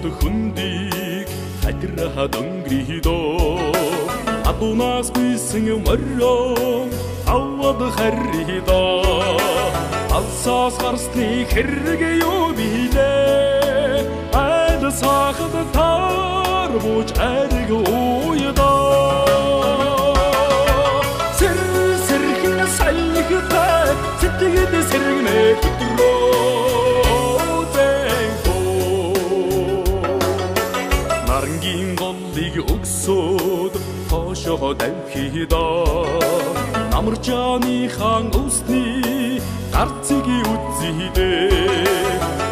Нарын урт хөндийг хатирхад өнгөрийдөө Адунаас гүйсэн мороо аваад харридоо Алсаас гарсны хэрэг юу билээ Айл сахад тар бууч ариг уйдаа Сэр сэрхэн салхитай сэтгэд сэргнэ хөтрөө Нарангийн голыг өгсөд хоошоо давхидаа Намарчааны хаан усны гарцыг үзийдээ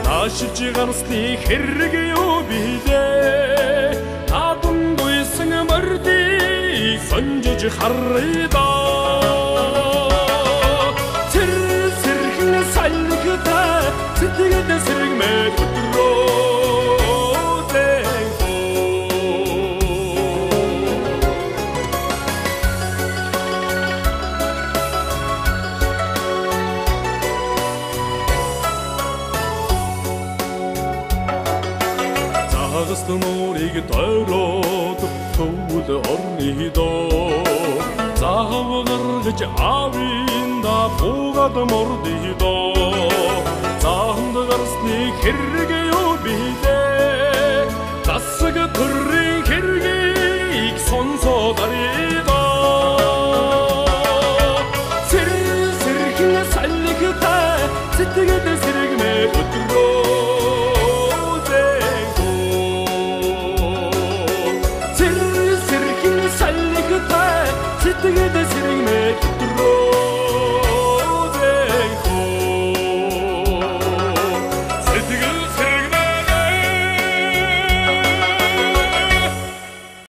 Наашиж гарсны хэрэг юу билээ Тадун гуйсан мордыг сонжиж харидаа Цэр сэрхэн салхитай сэтгэд сэргмэ хөтрөө Загас нуурыг тойроод төвд орны доо Заав гаргаж авинда буугад мордидоо Заанд гарсны хэрэг Çıktı